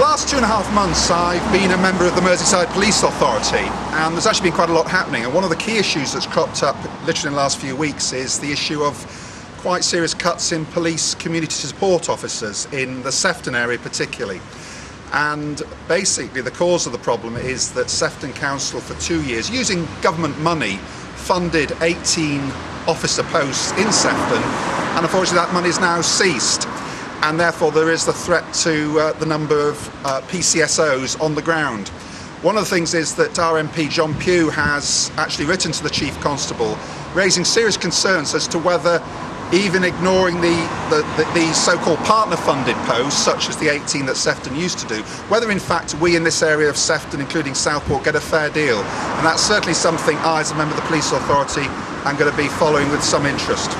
last two and a half months, I've been a member of the Merseyside Police Authority, and there's actually been quite a lot happening. And one of the key issues that's cropped up literally in the last few weeks is the issue of quite serious cuts in police community support officers in the Sefton area, particularly. And basically, the cause of the problem is that Sefton Council, for two years, using government money, funded 18 officer posts in Sefton, and unfortunately, that money has now ceased and therefore there is the threat to uh, the number of uh, PCSOs on the ground. One of the things is that our MP John Pugh has actually written to the Chief Constable raising serious concerns as to whether even ignoring the, the, the, the so-called partner-funded posts, such as the 18 that Sefton used to do, whether in fact we in this area of Sefton, including Southport, get a fair deal. And that's certainly something I, as a member of the Police Authority, am going to be following with some interest.